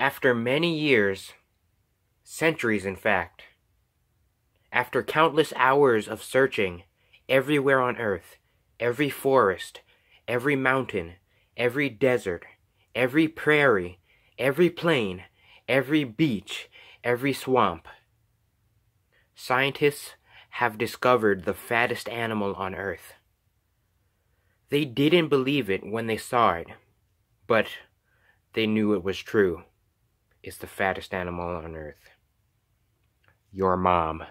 After many years, centuries in fact, after countless hours of searching everywhere on earth, every forest, every mountain, every desert, every prairie, every plain, every beach, every swamp, scientists have discovered the fattest animal on earth. They didn't believe it when they saw it, but they knew it was true. It's the fattest animal on earth. Your mom.